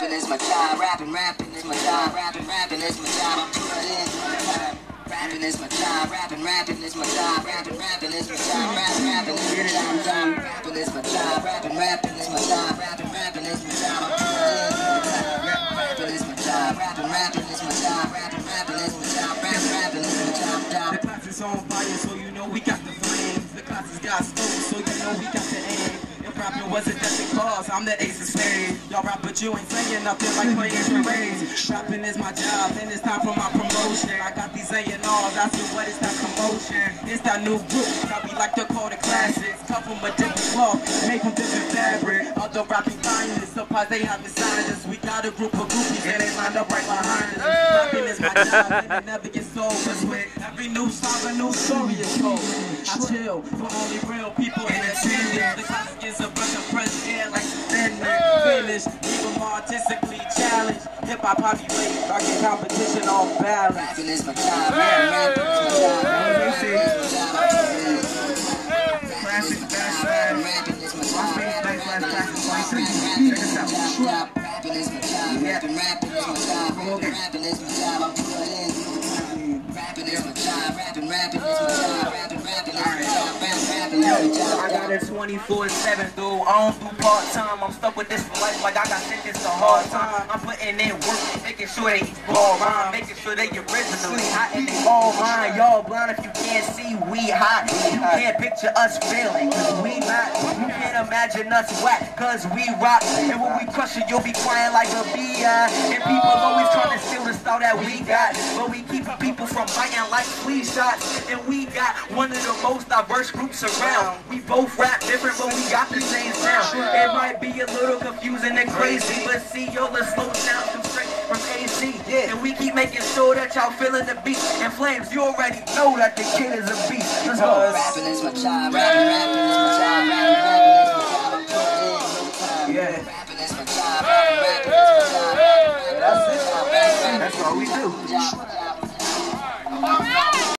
Rapping is my job, rapping, rapping is my job, rapping, rapping is my job. I'm put in. Rapping is my job, rapping, rapping is my job, rapping, rapping is my job, rapping, rapping is my job, rapping is my job, rapping, rapping is my job, rapping, rapping is my job. I'm put in. Rapping is my job, rapping, rapping is my job, rapping, rapping is my job, rapping, rapping is my job. The class is on fire, so you know we got the flames. The class has got stoked, so you know we got the aim. If rapping wasn't just a cause, I'm the ace of spades. Y'all rap, but you ain't saying nothing like playing charades. Rapping is my job, and it's time for my promotion. I got these A&Rs, I said, what is that commotion? It's that new group, that we like to call the classics. Cut from a different cloth, made from different fabric. Other rapping finalists, surprised they haven't signed us. We got a group of groupies, and they lined up right behind us. Rapping is my job, and it never gets old. Cause with every new song, a new story is told. I chill for only real people in attendance. The class gets a Finish, even more artistically challenged. Hip hop heavyweight, rocking competition off balance. Rapping is my job, rapping, rapping is my job, rapping, rapping is my job. I'm put Classic Rapping, rapping is my job, rapping, rapping is my job, rapping, rapping is my job, rapping is my job, rapping, rapping is my job, rapping, rapping is my job. I'm put in Rapping is my job, rapping, rapping is my job, I got it 24-7, dude. I don't do part-time. I'm stuck with this for life like I got sentenced a hard time. I'm putting in work, making sure they ball rhyme, making sure they originally hot and they all mine. Y'all blind if you can't see we hot. You can't picture us failing, cause we not. You can't imagine us whack, cause we rock. And when we crush it, you'll be crying like a B.I. And people always trying to steal the style that we got. But we keep people from biting like flea shots. And we got one of the most diverse groups around. We both rap different, but we got the same sound. It might be a little confusing and crazy, but see, yo, let's slow down some straight. And we keep making sure that y'all feeling the beat. And flames, you already know that the kid is a beast. Let's go. Rapping is my job, rapping, rapping is my job, rapping, rapping is my job. I'm put in Yeah. Rapping is my job, rapping, rapping is my job, rapping, rapping is my job, rapping, rapping That's all we do. is my job.